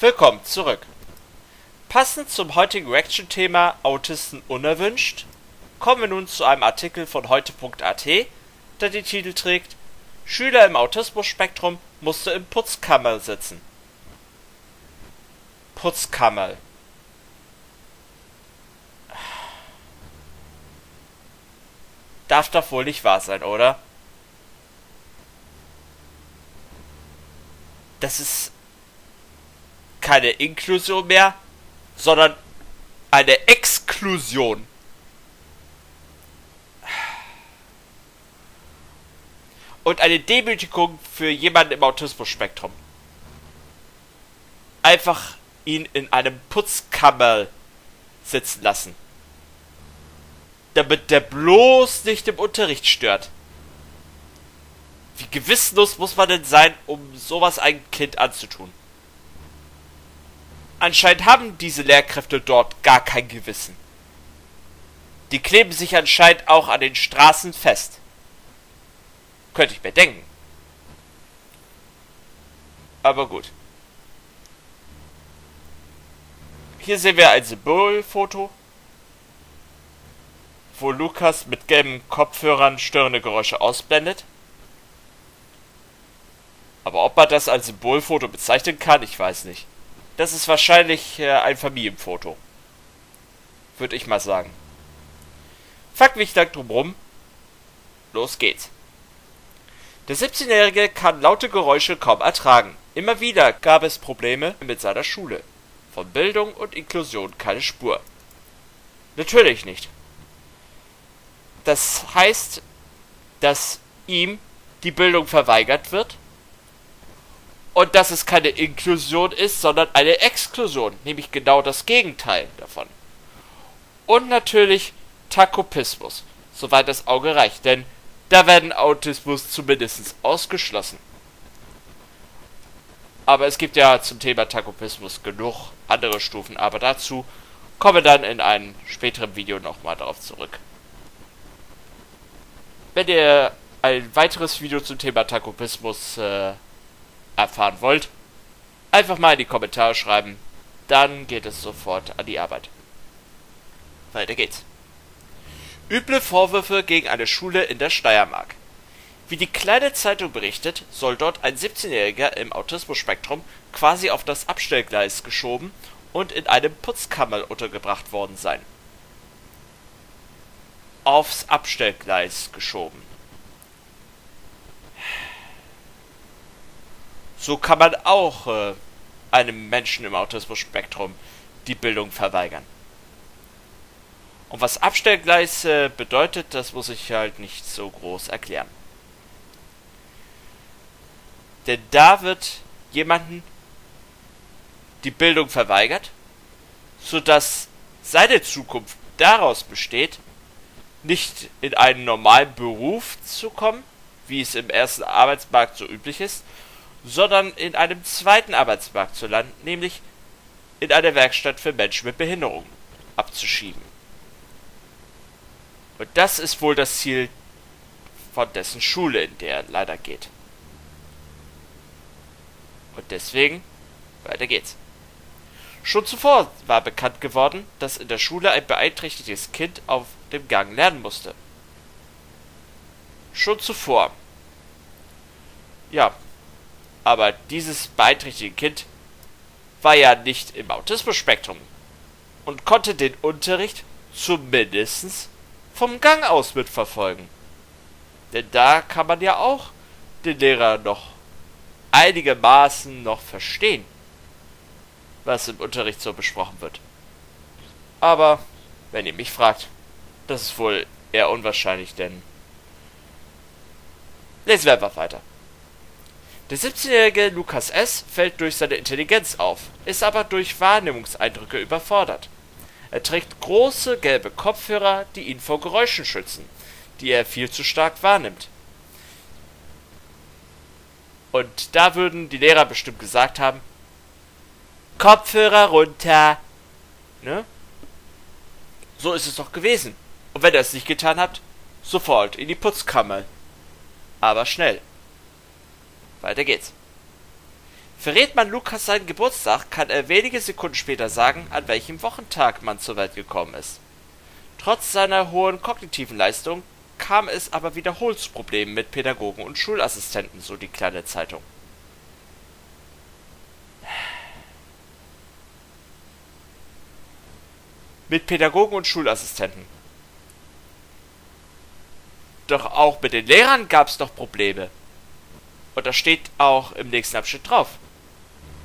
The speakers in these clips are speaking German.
Willkommen zurück. Passend zum heutigen Reaction-Thema Autisten unerwünscht, kommen wir nun zu einem Artikel von heute.at, der den Titel trägt Schüler im Autismus-Spektrum musste im Putzkammer sitzen. Putzkammer. Darf doch wohl nicht wahr sein, oder? Das ist keine Inklusion mehr, sondern eine Exklusion. Und eine Demütigung für jemanden im Autismus-Spektrum. Einfach ihn in einem Putzkammer sitzen lassen. Damit der bloß nicht im Unterricht stört. Wie gewissenlos muss man denn sein, um sowas einem Kind anzutun? Anscheinend haben diese Lehrkräfte dort gar kein Gewissen. Die kleben sich anscheinend auch an den Straßen fest. Könnte ich mir denken. Aber gut. Hier sehen wir ein Symbolfoto, wo Lukas mit gelben Kopfhörern störende Geräusche ausblendet. Aber ob man das als Symbolfoto bezeichnen kann, ich weiß nicht. Das ist wahrscheinlich äh, ein Familienfoto. Würde ich mal sagen. Fuck mich lang drum rum. Los geht's. Der 17-Jährige kann laute Geräusche kaum ertragen. Immer wieder gab es Probleme mit seiner Schule. Von Bildung und Inklusion keine Spur. Natürlich nicht. Das heißt, dass ihm die Bildung verweigert wird und dass es keine Inklusion ist, sondern eine Exklusion, nämlich genau das Gegenteil davon. Und natürlich Takopismus, soweit das Auge reicht, denn da werden Autismus zumindest ausgeschlossen. Aber es gibt ja zum Thema Takopismus genug andere Stufen, aber dazu kommen wir dann in einem späteren Video nochmal darauf zurück. Wenn ihr ein weiteres Video zum Thema Takopismus äh, erfahren wollt, einfach mal in die Kommentare schreiben. Dann geht es sofort an die Arbeit. Weiter geht's. Üble Vorwürfe gegen eine Schule in der Steiermark. Wie die kleine Zeitung berichtet, soll dort ein 17-Jähriger im Autismus-Spektrum quasi auf das Abstellgleis geschoben und in einem Putzkammer untergebracht worden sein. Aufs Abstellgleis geschoben. So kann man auch äh, einem Menschen im Autismus-Spektrum die Bildung verweigern. Und was Abstellgleis äh, bedeutet, das muss ich halt nicht so groß erklären. Denn da wird jemanden die Bildung verweigert, sodass seine Zukunft daraus besteht, nicht in einen normalen Beruf zu kommen, wie es im ersten Arbeitsmarkt so üblich ist, sondern in einem zweiten Arbeitsmarkt zu landen, nämlich in einer Werkstatt für Menschen mit Behinderung abzuschieben. Und das ist wohl das Ziel von dessen Schule, in der er leider geht. Und deswegen, weiter geht's. Schon zuvor war bekannt geworden, dass in der Schule ein beeinträchtigtes Kind auf dem Gang lernen musste. Schon zuvor. Ja, aber dieses beeinträchtigte Kind war ja nicht im Autismus-Spektrum und konnte den Unterricht zumindest vom Gang aus mitverfolgen. Denn da kann man ja auch den Lehrer noch einigermaßen noch verstehen, was im Unterricht so besprochen wird. Aber, wenn ihr mich fragt, das ist wohl eher unwahrscheinlich, denn lesen wir einfach weiter. Der 17-jährige Lukas S. fällt durch seine Intelligenz auf, ist aber durch Wahrnehmungseindrücke überfordert. Er trägt große gelbe Kopfhörer, die ihn vor Geräuschen schützen, die er viel zu stark wahrnimmt. Und da würden die Lehrer bestimmt gesagt haben, Kopfhörer runter. Ne? So ist es doch gewesen. Und wenn ihr es nicht getan habt, sofort in die Putzkammer. Aber schnell. Weiter geht's. Verrät man Lukas seinen Geburtstag, kann er wenige Sekunden später sagen, an welchem Wochentag man zur Welt gekommen ist. Trotz seiner hohen kognitiven Leistung kam es aber wiederholt zu Problemen mit Pädagogen und Schulassistenten, so die kleine Zeitung. Mit Pädagogen und Schulassistenten. Doch auch mit den Lehrern gab es doch Probleme. Und das steht auch im nächsten Abschnitt drauf.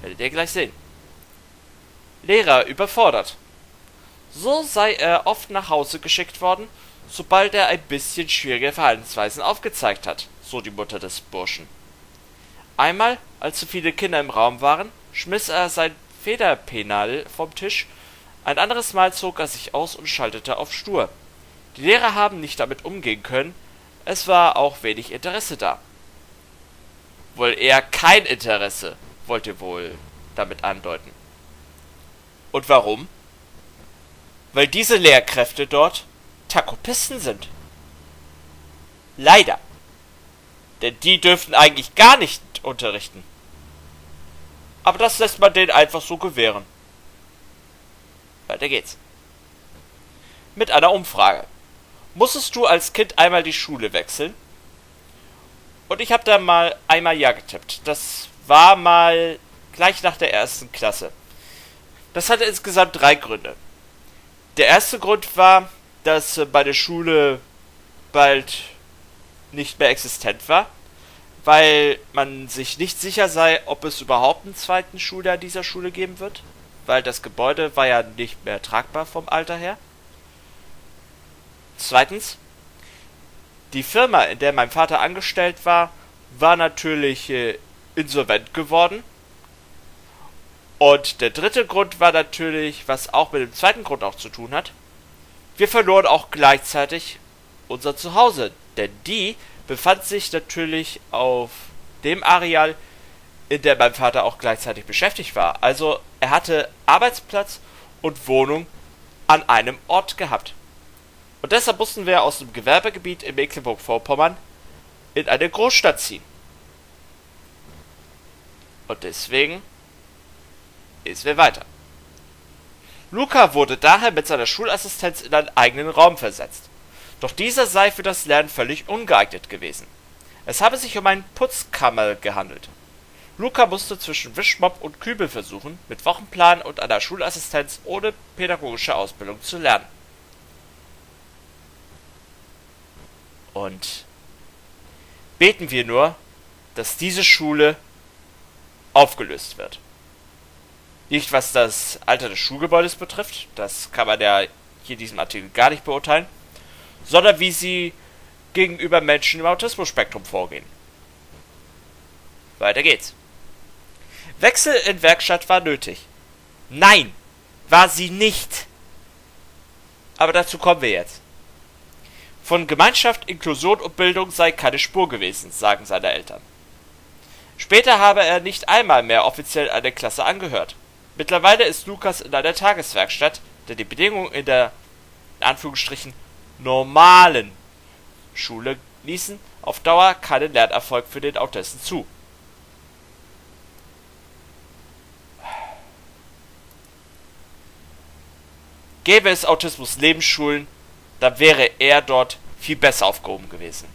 Werdet ihr gleich sehen. Lehrer überfordert. So sei er oft nach Hause geschickt worden, sobald er ein bisschen schwierige Verhaltensweisen aufgezeigt hat, so die Mutter des Burschen. Einmal, als zu viele Kinder im Raum waren, schmiss er sein Federpenal vom Tisch, ein anderes Mal zog er sich aus und schaltete auf stur. Die Lehrer haben nicht damit umgehen können, es war auch wenig Interesse da. Wohl eher kein Interesse, wollte wohl damit andeuten. Und warum? Weil diese Lehrkräfte dort Takopisten sind. Leider. Denn die dürften eigentlich gar nicht unterrichten. Aber das lässt man denen einfach so gewähren. Weiter geht's. Mit einer Umfrage. Musstest du als Kind einmal die Schule wechseln? Und ich habe da mal einmal Ja getippt. Das war mal gleich nach der ersten Klasse. Das hatte insgesamt drei Gründe. Der erste Grund war, dass bei der Schule bald nicht mehr existent war, weil man sich nicht sicher sei, ob es überhaupt einen zweiten Schuljahr dieser Schule geben wird, weil das Gebäude war ja nicht mehr tragbar vom Alter her. Zweitens, die Firma, in der mein Vater angestellt war, war natürlich äh, insolvent geworden. Und der dritte Grund war natürlich, was auch mit dem zweiten Grund auch zu tun hat, wir verloren auch gleichzeitig unser Zuhause, denn die befand sich natürlich auf dem Areal, in der mein Vater auch gleichzeitig beschäftigt war. Also er hatte Arbeitsplatz und Wohnung an einem Ort gehabt. Und deshalb mussten wir aus dem Gewerbegebiet in Mecklenburg-Vorpommern in eine Großstadt ziehen. Und deswegen ist wir weiter. Luca wurde daher mit seiner Schulassistenz in einen eigenen Raum versetzt. Doch dieser sei für das Lernen völlig ungeeignet gewesen. Es habe sich um einen Putzkammer gehandelt. Luca musste zwischen Wischmopp und Kübel versuchen, mit Wochenplan und einer Schulassistenz ohne pädagogische Ausbildung zu lernen. Und beten wir nur, dass diese Schule aufgelöst wird. Nicht was das Alter des Schulgebäudes betrifft, das kann man ja hier in diesem Artikel gar nicht beurteilen, sondern wie sie gegenüber Menschen im Autismus-Spektrum vorgehen. Weiter geht's. Wechsel in Werkstatt war nötig. Nein, war sie nicht. Aber dazu kommen wir jetzt. Von Gemeinschaft, Inklusion und Bildung sei keine Spur gewesen, sagen seine Eltern. Später habe er nicht einmal mehr offiziell eine Klasse angehört. Mittlerweile ist Lukas in einer Tageswerkstatt, denn die Bedingungen in der normalen Schule ließen auf Dauer keinen Lernerfolg für den Autisten zu. Gäbe es Autismus-Lebensschulen, dann wäre er dort viel besser aufgehoben gewesen.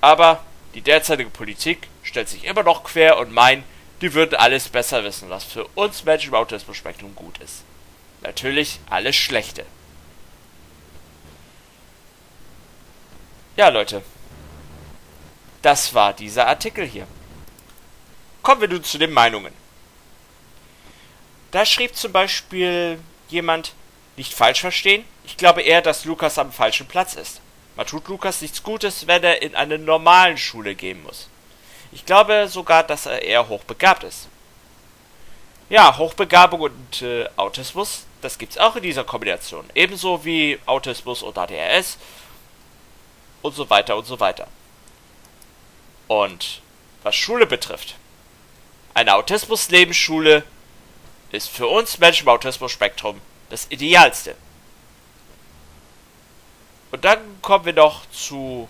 Aber die derzeitige Politik stellt sich immer noch quer und meint, die würden alles besser wissen, was für uns Menschen im Autismus-Spektrum gut ist. Natürlich alles Schlechte. Ja, Leute. Das war dieser Artikel hier. Kommen wir nun zu den Meinungen. Da schrieb zum Beispiel jemand, nicht falsch verstehen, ich glaube eher, dass Lukas am falschen Platz ist. Man tut Lukas nichts Gutes, wenn er in eine normalen Schule gehen muss. Ich glaube sogar, dass er eher hochbegabt ist. Ja, Hochbegabung und äh, Autismus, das gibt's auch in dieser Kombination. Ebenso wie Autismus und ADHS und so weiter und so weiter. Und was Schule betrifft, eine Autismus-Lebensschule ist für uns Menschen im Autismus-Spektrum das Idealste. Und dann kommen wir noch zu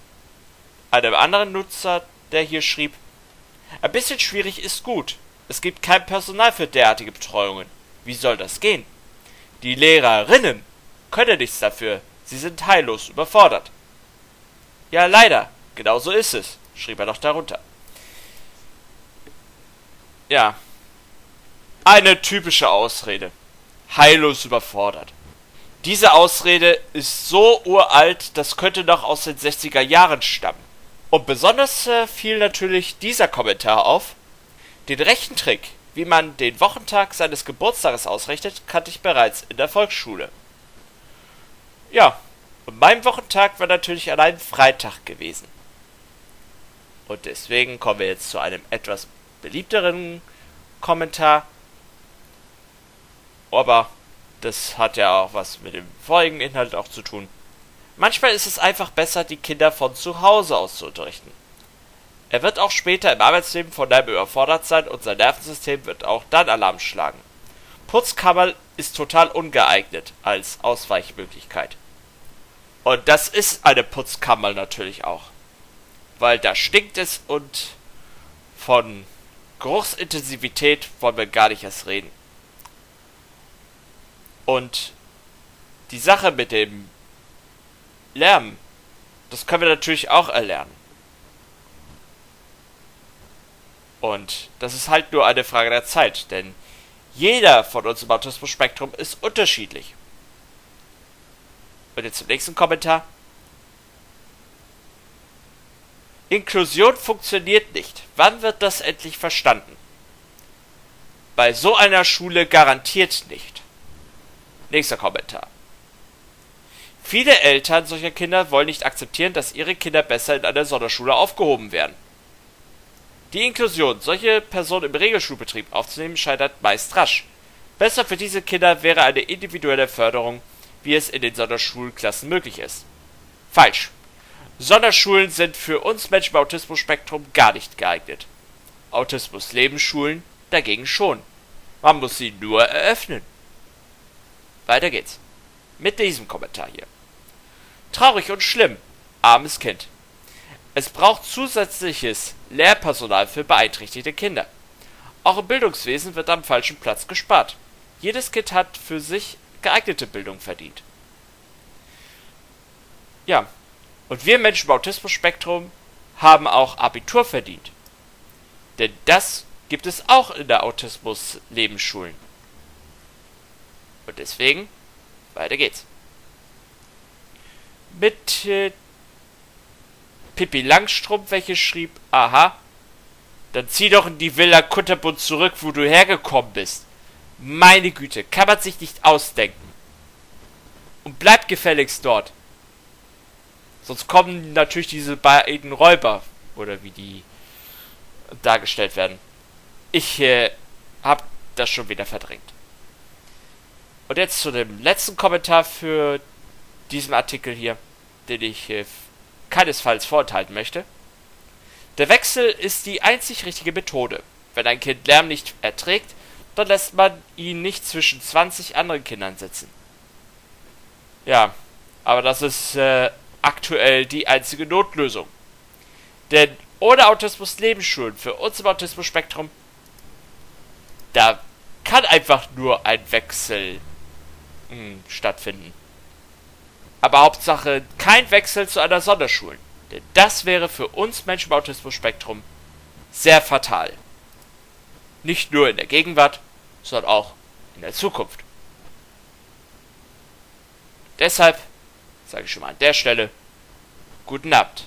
einem anderen Nutzer, der hier schrieb, Ein bisschen schwierig ist gut. Es gibt kein Personal für derartige Betreuungen. Wie soll das gehen? Die Lehrerinnen können nichts dafür. Sie sind heillos überfordert. Ja, leider. Genau so ist es, schrieb er noch darunter. Ja. Eine typische Ausrede. Heillos überfordert. Diese Ausrede ist so uralt, das könnte noch aus den 60er Jahren stammen. Und besonders äh, fiel natürlich dieser Kommentar auf. Den rechten Trick, wie man den Wochentag seines Geburtstages ausrechnet, kannte ich bereits in der Volksschule. Ja, und mein Wochentag war natürlich einem Freitag gewesen. Und deswegen kommen wir jetzt zu einem etwas beliebteren Kommentar. Aber das hat ja auch was mit dem vorigen Inhalt auch zu tun. Manchmal ist es einfach besser, die Kinder von zu Hause aus zu unterrichten. Er wird auch später im Arbeitsleben von einem überfordert sein und sein Nervensystem wird auch dann Alarm schlagen. Putzkammer ist total ungeeignet als Ausweichmöglichkeit. Und das ist eine Putzkammer natürlich auch. Weil da stinkt es und von Geruchsintensivität wollen wir gar nicht erst reden. Und die Sache mit dem Lärm, das können wir natürlich auch erlernen. Und das ist halt nur eine Frage der Zeit, denn jeder von uns im Autismus-Spektrum ist unterschiedlich. Und jetzt zum nächsten Kommentar. Inklusion funktioniert nicht. Wann wird das endlich verstanden? Bei so einer Schule garantiert nicht. Nächster Kommentar. Viele Eltern solcher Kinder wollen nicht akzeptieren, dass ihre Kinder besser in einer Sonderschule aufgehoben werden. Die Inklusion, solche Personen im Regelschulbetrieb aufzunehmen, scheitert meist rasch. Besser für diese Kinder wäre eine individuelle Förderung, wie es in den Sonderschulklassen möglich ist. Falsch. Sonderschulen sind für uns Menschen mit Autismus-Spektrum gar nicht geeignet. Autismus-Lebensschulen dagegen schon. Man muss sie nur eröffnen. Weiter geht's. Mit diesem Kommentar hier. Traurig und schlimm. Armes Kind. Es braucht zusätzliches Lehrpersonal für beeinträchtigte Kinder. Auch im Bildungswesen wird am falschen Platz gespart. Jedes Kind hat für sich geeignete Bildung verdient. Ja, und wir Menschen im Autismus-Spektrum haben auch Abitur verdient. Denn das gibt es auch in der Autismus-Lebensschulen. Und deswegen, weiter geht's. Mit äh, Pippi Langstrumpf, welche schrieb, aha, dann zieh doch in die Villa Kutterbund zurück, wo du hergekommen bist. Meine Güte, kann man sich nicht ausdenken. Und bleib gefälligst dort. Sonst kommen natürlich diese beiden Räuber, oder wie die dargestellt werden. Ich äh, hab das schon wieder verdrängt. Und jetzt zu dem letzten Kommentar für diesen Artikel hier, den ich äh, keinesfalls vorenthalten möchte. Der Wechsel ist die einzig richtige Methode. Wenn ein Kind Lärm nicht erträgt, dann lässt man ihn nicht zwischen 20 anderen Kindern sitzen. Ja, aber das ist äh, aktuell die einzige Notlösung. Denn ohne Autismus Lebensschulen für uns im Autismus-Spektrum, da kann einfach nur ein Wechsel mh, hm, stattfinden. Aber Hauptsache kein Wechsel zu einer Sonderschule. Denn das wäre für uns Menschen im Autismus-Spektrum sehr fatal. Nicht nur in der Gegenwart, sondern auch in der Zukunft. Deshalb sage ich schon mal an der Stelle guten Abend.